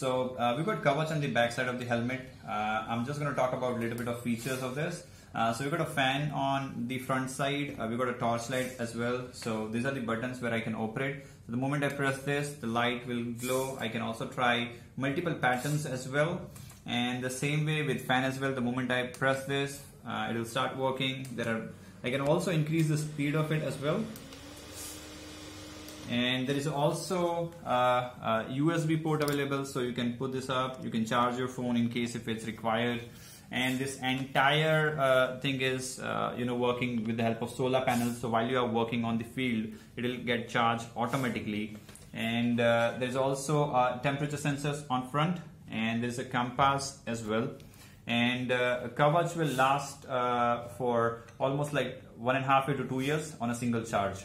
So uh, we've got Kavach on the back side of the helmet. Uh, I'm just going to talk about a little bit of features of this. Uh, so we've got a fan on the front side. Uh, we've got a torch light as well. So these are the buttons where I can operate. So the moment I press this, the light will glow. I can also try multiple patterns as well. And the same way with fan as well. The moment I press this, uh, it will start working. There are I can also increase the speed of it as well and there is also uh, a USB port available so you can put this up. You can charge your phone in case if it's required. And this entire uh, thing is uh, you know working with the help of solar panels. So while you are working on the field it will get charged automatically. And uh, there's also temperature sensors on front. And there's a compass as well. And uh, Kavach will last uh, for almost like one and a half to two years on a single charge